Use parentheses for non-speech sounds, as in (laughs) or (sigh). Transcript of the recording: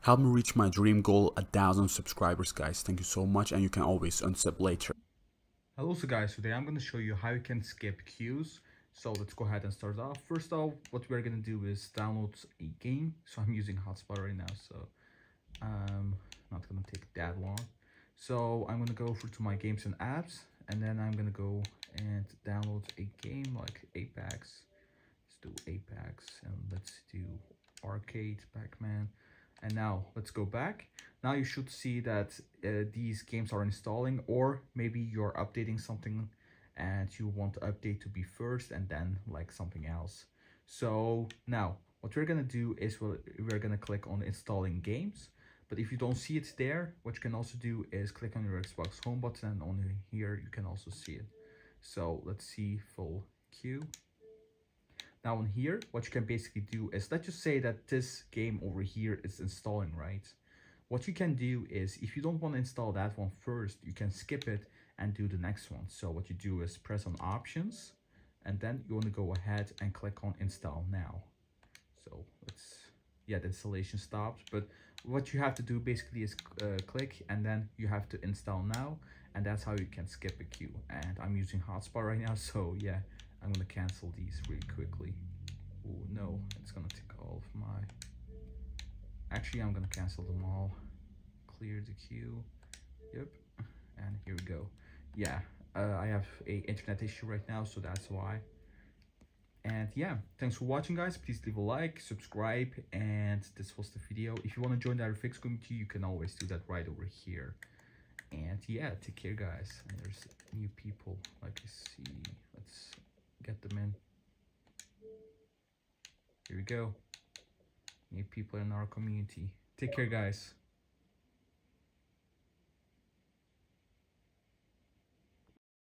Help me reach my dream goal, a thousand subscribers, guys. Thank you so much, and you can always unsub later. Hello, so guys, today I'm going to show you how you can skip queues. So let's go ahead and start off. First off, what we're going to do is download a game. So I'm using Hotspot right now, so um, not going to take that long. So I'm going to go for to my games and apps, and then I'm going to go and download a game like Apex. Let's do Apex, and let's do Arcade, Pac-Man. And now let's go back. Now you should see that uh, these games are installing or maybe you're updating something and you want the update to be first and then like something else. So now what we're gonna do is we're, we're gonna click on installing games. But if you don't see it there, what you can also do is click on your Xbox home button and on here you can also see it. So let's see full queue. Now on here, what you can basically do is, let's just say that this game over here is installing, right? What you can do is, if you don't want to install that one first, you can skip it and do the next one. So what you do is press on options, and then you want to go ahead and click on install now. So let's, yeah, the installation stopped, but what you have to do basically is uh, click and then you have to install now and that's how you can skip a queue and i'm using hotspot right now (laughs) so yeah I'm gonna cancel these really quickly. Oh no, it's gonna take all of my... Actually, I'm gonna cancel them all. Clear the queue. Yep, and here we go. Yeah, uh, I have a internet issue right now, so that's why. And yeah, thanks for watching guys. Please leave a like, subscribe, and this was the video. If you want to join the Fix community, you can always do that right over here. And yeah, take care guys. And there's new people, like you see. Get them in. Here we go. New people in our community. Take care, guys.